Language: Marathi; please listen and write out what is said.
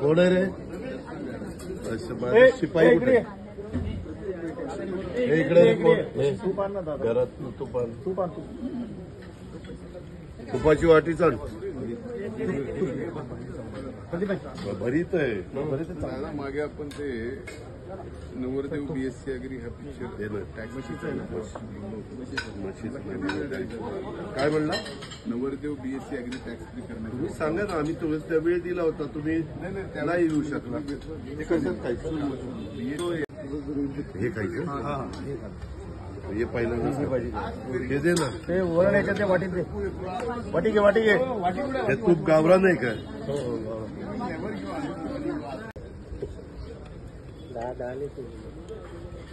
कोण आहे रे? शिपाई कुठे? हे इकडे कोण. घरात तूप. आण. तुपाची वाटी चाल भरीत आहे. दादा मागे आपण ते नवरदेव बीएससी अग्री हा पिक्चर हे आहे नाही. काय म्हणला? नवरदेव बीएससी अग्री टॅक्स फ्री करण्यात तुम्ही सांगा ना आम्ही तुम्ही त्या वेळ दिला होता. तुम्ही नाही येऊ शकला. हे कसं खायचं हे खायचं हे हे. दे ना. ते वरण याच्यात ते? वाटीत दे. वाटी घे वाटी घे. हे तूप गावरा नाही काय दहा दहा